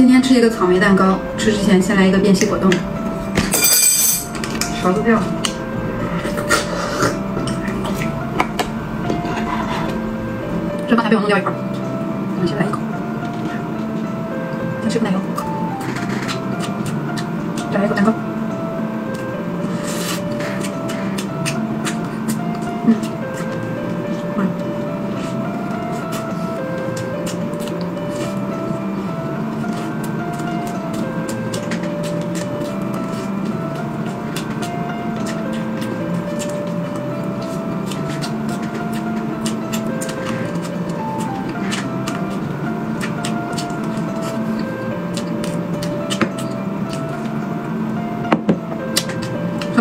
今天吃一个草莓蛋糕，吃之前先来一个变性果冻。勺子掉了，这刚才被我弄掉一块我们先来一口，先吃个奶油，再来一口蛋糕。嗯。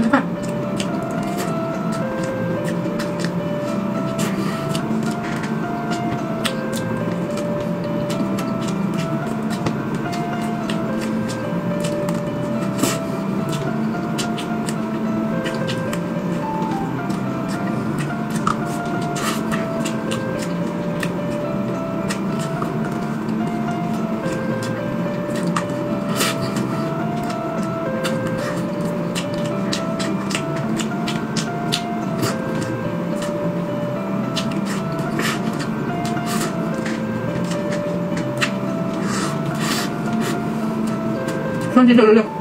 太快。双击六六六。